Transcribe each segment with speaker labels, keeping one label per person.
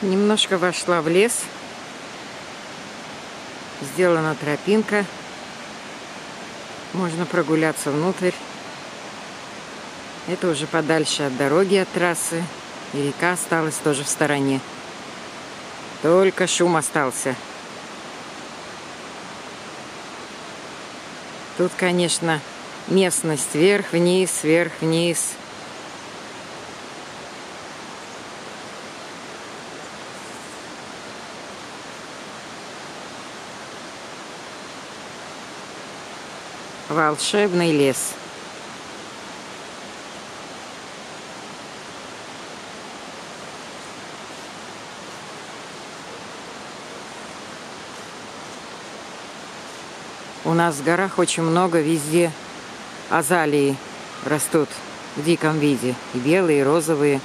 Speaker 1: Немножко вошла в лес. Сделана тропинка. Можно прогуляться внутрь. Это уже подальше от дороги, от трассы. И река осталась тоже в стороне. Только шум остался. Тут, конечно, местность вверх-вниз, вверх-вниз. Волшебный лес. У нас в горах очень много везде азалии растут в диком виде. И белые, и розовые.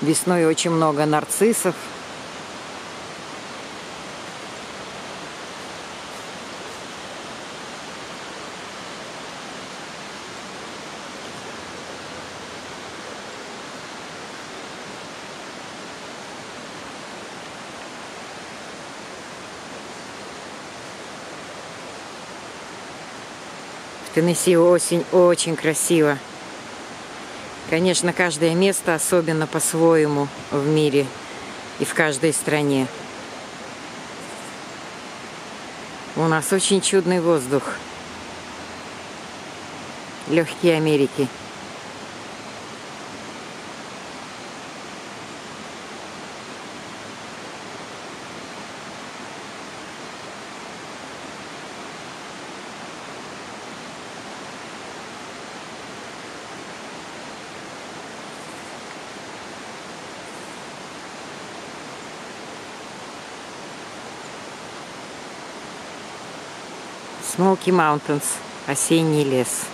Speaker 1: Весной очень много нарциссов. Теннесси осень очень красиво. Конечно, каждое место особенно по-своему в мире и в каждой стране. У нас очень чудный воздух. Легкие Америки. Smoky Mountains, осенний лес.